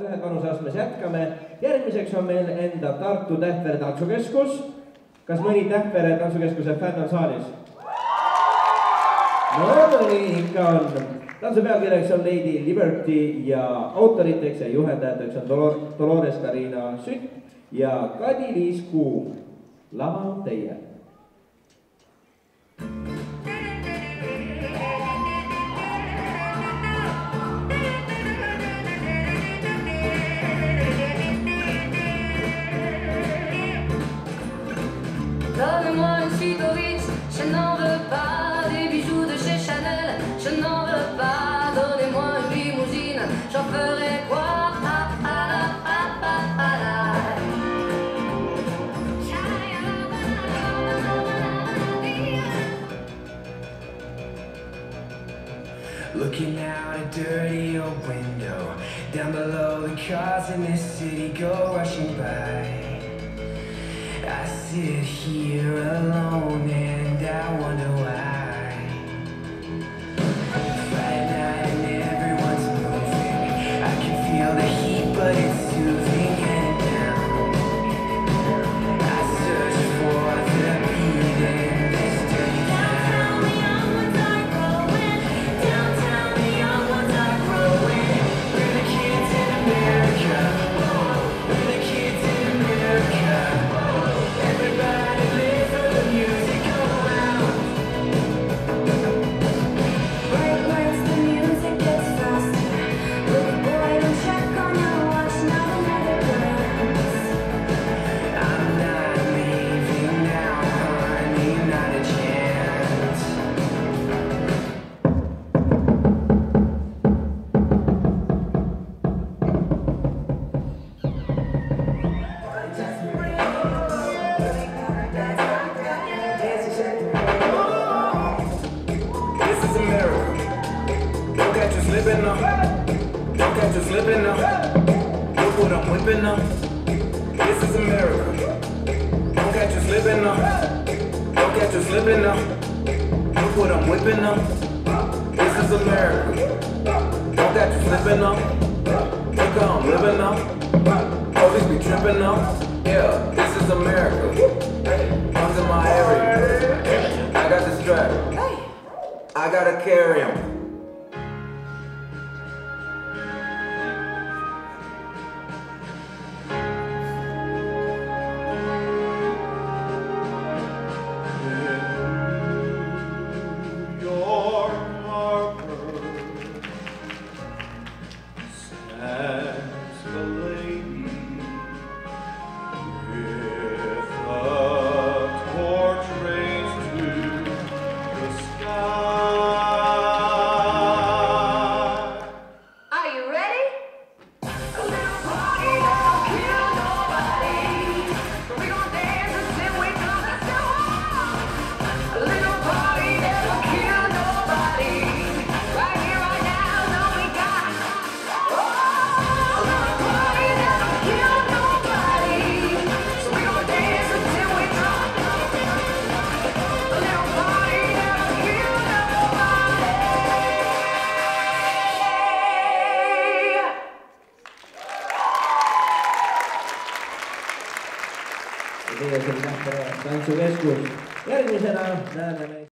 ühed vanuseastmes jätkame. järgmiseks on meil enda Tartu Tähtvere tantsukeskus. kas mõni Tähtvere tantsukeskuse fänn on saalis? no nii ikka on. tantsu pealkirjaks on Lady Liberty ja autoriteks ja juhendajateks on Dolor-, Dolores Karina Sütt ja Kadi-Liis Kuum. lava on teie Looking out a dirty old window. Down below, the cars in this city go rushing by. I sit here alone and I wonder slipping now. Don't catch you slipping now. Look what I'm whipping up. This is America. Don't catch you slipping now. Don't catch you slipping now. Look what I'm whipping up. This is America. Don't catch you slipping now. Look how I'm living now. Police be tripping now. Yeah, this is America. Come to my area. I got the strap. I gotta carry him. meie siin Nähtera tantsukeskus. järgmisena näeme meid.